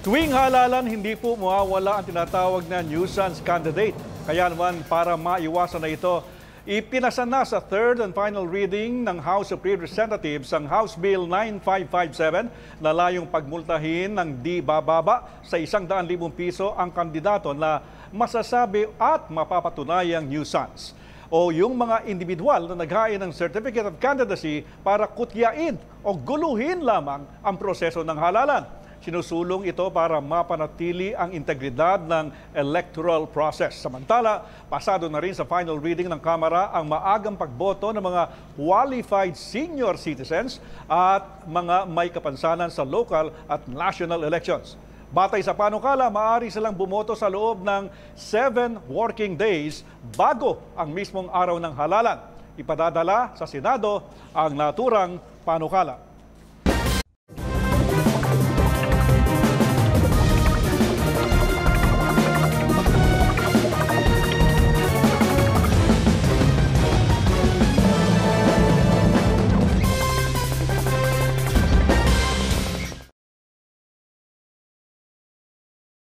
Tuwing halalan, hindi po mawawala ang tinatawag na nuisance candidate. Kaya naman para maiwasan na ito, ipinasa na sa third and final reading ng House of Representatives ang House Bill 9557 na layong pagmultahin ng di bababa sa 100,000 piso ang kandidato na masasabi at mapapatunayang nuisance o yung mga individual na naghain ng Certificate of Candidacy para kutyain o guluhin lamang ang proseso ng halalan. Sinusulong ito para mapanatili ang integridad ng electoral process. Samantala, pasado na rin sa final reading ng Kamara ang maagang pagboto ng mga qualified senior citizens at mga may kapansanan sa local at national elections. Batay sa panukala, maaari silang bumoto sa loob ng 7 working days bago ang mismong araw ng halalan. Ipadadala sa Senado ang naturang panukala.